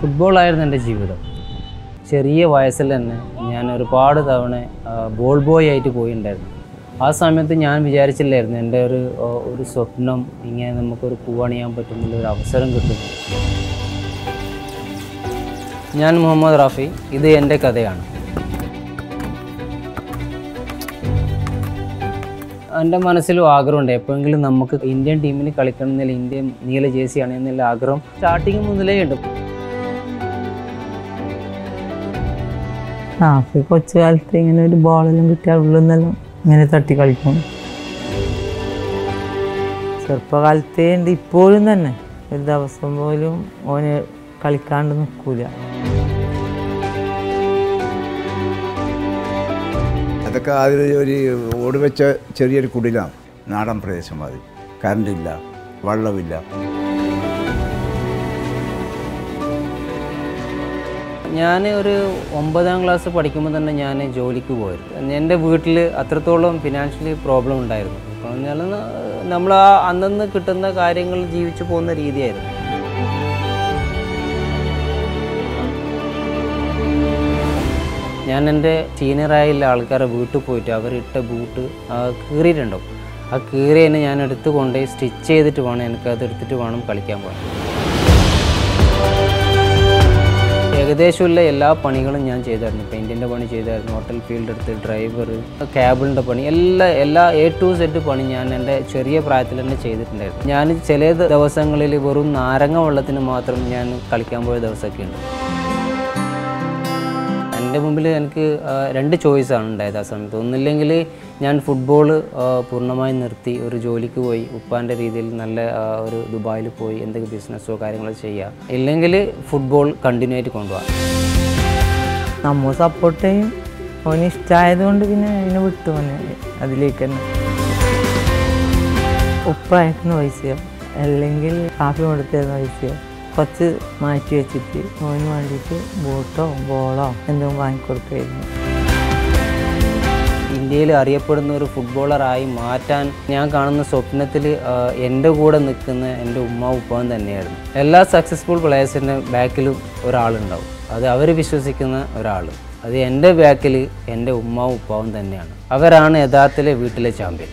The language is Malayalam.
ഫുട്ബോളായിരുന്നു എന്റെ ജീവിതം. ചെറിയ വയസ്സിൽ തന്നെ ഞാൻ ഒരുപാട് തവണ ബോൾ ബോയ് ആയിട്ട് പോയിട്ടുണ്ടായിരുന്നു ആ സമയത്ത് ഞാൻ വിചാരിച്ചില്ലായിരുന്നു എന്റെ ഒരു ഒരു സ്വപ്നം ഇങ്ങനെ നമുക്കൊരു പൂവണിയാൻ പറ്റുന്ന ഒരു അവസരം കിട്ടും. ഞാൻ മുഹമ്മദ് റാഫി ഇത് എന്റെ കഥയാണ്. എന്റെ മനസ്സിലും ആഗ്രഹമുണ്ട് എപ്പോഴെങ്കിലും നമുക്ക് ഇന്ത്യൻ ടീമിന് കളിക്കണം എന്നില്ല ഇന്ത്യൻ നീല ജേഴ്സി അണിയെന്നുള്ള ആഗ്രഹം. സ്റ്റാർട്ടിങ് മുതലേ ഉണ്ട്. ആ അപ്പോൾ കൊച്ചു കാലത്ത് ഇങ്ങനെ ഒരു ബോളെല്ലാം കിട്ടിയാൽ ഉള്ളുന്നെല്ലാം ഇങ്ങനെ തട്ടി കളിക്കും. ചെറുപ്പകാലത്തേ ഉണ്ട് ഇപ്പോഴും തന്നെ. ഒരു ദിവസം പോലും ഓന് കളിക്കാണ്ട് നിൽക്കൂല അതൊക്കെ അതിൽ ഒരു ഓട് വെച്ച ചെറിയൊരു കുടിലാണ്. നാടൻ പ്രദേശം അത്. കറണ്ടില്ല വെള്ളമില്ല. ഞാൻ ഒരു ഒമ്പതാം ക്ലാസ് പഠിക്കുമ്പോൾ തന്നെ ഞാൻ ജോലിക്ക് പോയിരുന്നു. എന്റെ വീട്ടിൽ അത്രത്തോളം ഫിനാൻഷ്യലി പ്രോബ്ലം ഉണ്ടായിരുന്നു. പറഞ്ഞാൽ നമ്മൾ ആ അന്നന്ന് കിട്ടുന്ന കാര്യങ്ങൾ ജീവിച്ചു പോകുന്ന രീതിയായിരുന്നു. ഞാൻ എന്റെ സീനിയറായുള്ള ആൾക്കാരെ വീട്ടിൽ പോയിട്ട് അവരിട്ട ബൂട്ട് കീറിയിട്ടുണ്ടാവും. ആ കീറിയതിനെ ഞാൻ എടുത്ത് കൊണ്ടുപോയി സ്റ്റിച്ച് ചെയ്തിട്ട് വേണം എനിക്കത് എടുത്തിട്ട് വേണം കളിക്കാൻ പോകാൻ. ഏകദേശമുള്ള എല്ലാ പണികളും ഞാൻ ചെയ്തായിരുന്നു. പെയിന്റിന്റെ പണി ചെയ്തായിരുന്നു ഹോട്ടൽ ഫീൽഡ് എടുത്ത് ഡ്രൈവർ ക്യാബിളിന്റെ പണി എല്ലാ എല്ലാ എ ടു സെറ്റ് പണി ഞാൻ എന്റെ ചെറിയ പ്രായത്തിൽ തന്നെ ചെയ്തിട്ടുണ്ടായിരുന്നു. ഞാൻ ചില ദിവസങ്ങളിൽ വെറും നാരങ്ങ വെള്ളത്തിന് മാത്രം ഞാൻ കളിക്കാൻ പോയ ദിവസമൊക്കെ ഉണ്ട് എന്റെ മുമ്പിൽ എനിക്ക് രണ്ട് ചോയ്സാണ് ഉണ്ടായത് ആ സമയത്ത്. ഒന്നില്ലെങ്കിൽ ഞാൻ ഫുട്ബോൾ പൂർണമായി നിർത്തി ഒരു ജോലിക്ക് പോയി ഉപ്പാന്റെ രീതിയിൽ നല്ല ഒരു ദുബായിൽ പോയി എന്തൊക്കെ ബിസിനസ്സോ കാര്യങ്ങളോ ചെയ്യുക ഇല്ലെങ്കിൽ ഫുട്ബോൾ കണ്ടിന്യൂ ആയിട്ട് കൊണ്ടുപോകാം നമ്മൾ സപ്പോർട്ട് ചെയ്യും. ഓന് ഇഷ്ടമായത് കൊണ്ട് പിന്നെ അതിനെ വിട്ടു ഓന് അതിലേക്ക് തന്നെ. ഉപ്പ അയക്കുന്ന പൈസയോ അല്ലെങ്കിൽ കാഫി കൊടുത്തിരുന്ന പൈസയോ കുറച്ച് മാറ്റി വെച്ചിട്ട് ഓന് വേണ്ടിയിട്ട് ബോട്ടോ ബോളോ എന്തെങ്കിലും വാങ്ങിക്കൊടുക്കുമായിരുന്നു ഇന്ത്യയിൽ അറിയപ്പെടുന്ന ഒരു ഫുട്ബോളറായി മാറ്റാൻ ഞാൻ കാണുന്ന സ്വപ്നത്തിൽ എന്റെ കൂടെ നിൽക്കുന്ന എന്റെ ഉമ്മ ഉപ്പൻ തന്നെയായിരുന്നു. എല്ലാ സക്സസ്ഫുൾ പ്ലേയേഴ്സിന്റെ ബാക്കിലും ഒരാളുണ്ടാവും. അത് അവർ വിശ്വസിക്കുന്ന ഒരാൾ അത് എന്റെ ബാക്കിൽ എന്റെ ഉമ്മ ഉപ്പാവും തന്നെയാണ്. അവരാണ് യഥാർത്ഥത്തിലെ വീട്ടിലെ ചാമ്പ്യൻ